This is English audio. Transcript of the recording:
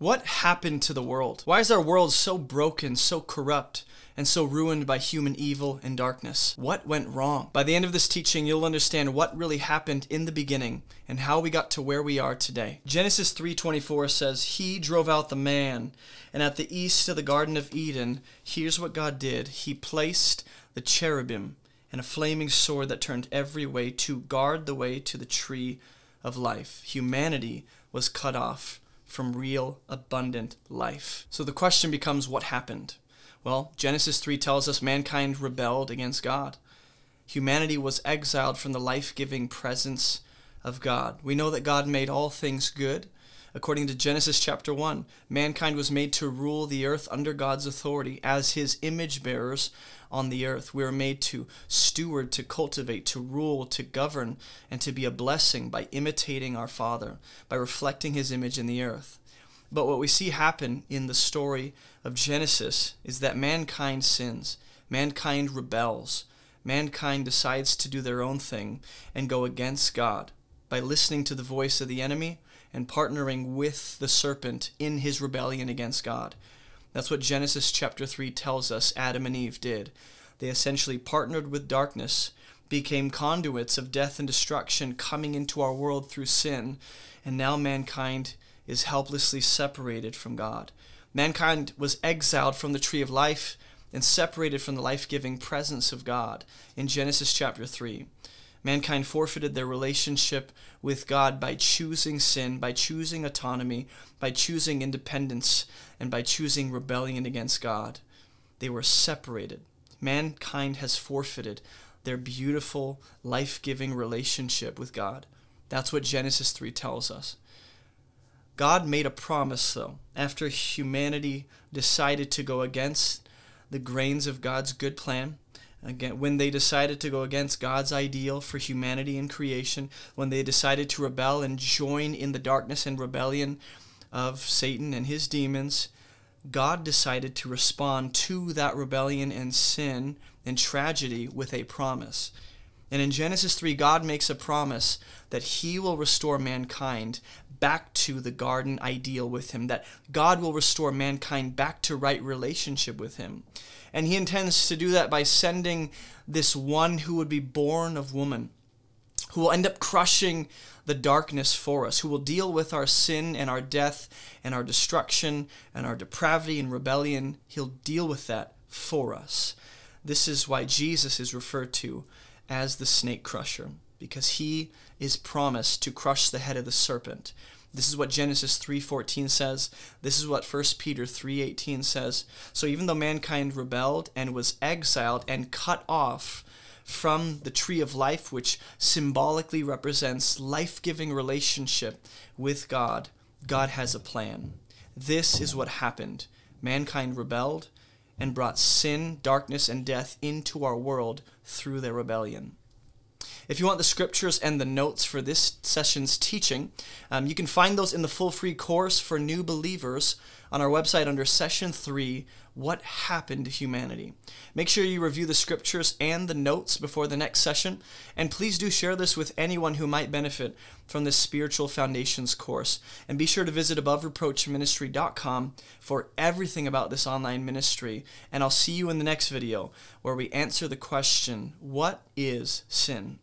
What happened to the world? Why is our world so broken, so corrupt, and so ruined by human evil and darkness? What went wrong? By the end of this teaching, you'll understand what really happened in the beginning and how we got to where we are today. Genesis 3:24 says, "He drove out the man, and at the east of the garden of Eden, here's what God did. He placed the cherubim and a flaming sword that turned every way to guard the way to the tree of life. Humanity was cut off from real, abundant life. So the question becomes what happened? Well, Genesis 3 tells us mankind rebelled against God. Humanity was exiled from the life giving presence of God. We know that God made all things good. According to Genesis chapter 1, mankind was made to rule the earth under God's authority as his image bearers on the earth. We are made to steward, to cultivate, to rule, to govern, and to be a blessing by imitating our Father, by reflecting his image in the earth. But what we see happen in the story of Genesis is that mankind sins, mankind rebels, mankind decides to do their own thing and go against God by listening to the voice of the enemy and partnering with the serpent in his rebellion against God. That's what Genesis chapter 3 tells us Adam and Eve did. They essentially partnered with darkness, became conduits of death and destruction coming into our world through sin, and now mankind is helplessly separated from God. Mankind was exiled from the tree of life and separated from the life giving presence of God in Genesis chapter 3. Mankind forfeited their relationship with God by choosing sin, by choosing autonomy, by choosing independence, and by choosing rebellion against God. They were separated. Mankind has forfeited their beautiful, life giving relationship with God. That's what Genesis 3 tells us. God made a promise, though, after humanity decided to go against the grains of God's good plan Again, when they decided to go against God's ideal for humanity and creation, when they decided to rebel and join in the darkness and rebellion of Satan and his demons, God decided to respond to that rebellion and sin and tragedy with a promise. And in Genesis 3, God makes a promise that He will restore mankind back to the garden ideal with Him, that God will restore mankind back to right relationship with Him. And He intends to do that by sending this one who would be born of woman, who will end up crushing the darkness for us, who will deal with our sin and our death and our destruction and our depravity and rebellion. He'll deal with that for us. This is why Jesus is referred to as the snake crusher because he is promised to crush the head of the serpent. This is what Genesis 3:14 says. This is what 1 Peter 3:18 says. So even though mankind rebelled and was exiled and cut off from the tree of life which symbolically represents life-giving relationship with God, God has a plan. This is what happened. Mankind rebelled and brought sin, darkness, and death into our world through their rebellion. If you want the scriptures and the notes for this session's teaching, um, you can find those in the full free course for new believers on our website under Session 3 What Happened to Humanity. Make sure you review the scriptures and the notes before the next session, and please do share this with anyone who might benefit from this Spiritual Foundations course. And be sure to visit AboveReproachMinistry.com for everything about this online ministry. And I'll see you in the next video where we answer the question What is sin?